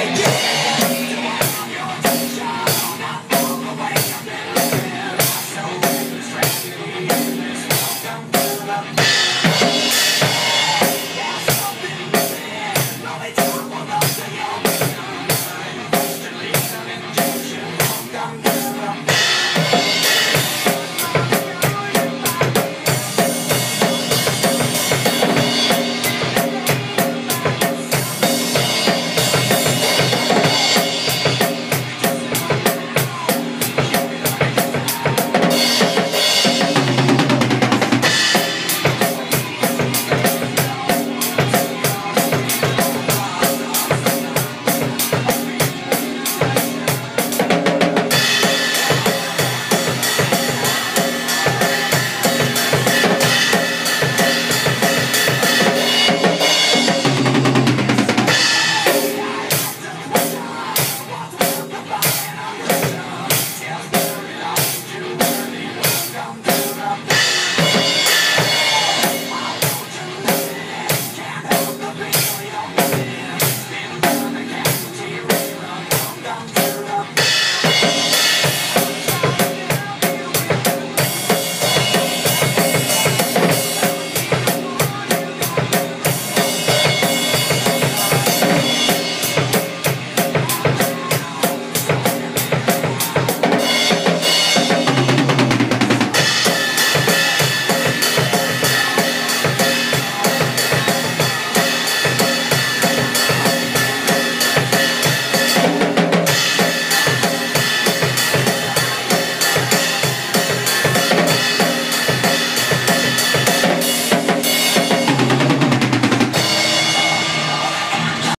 Take it!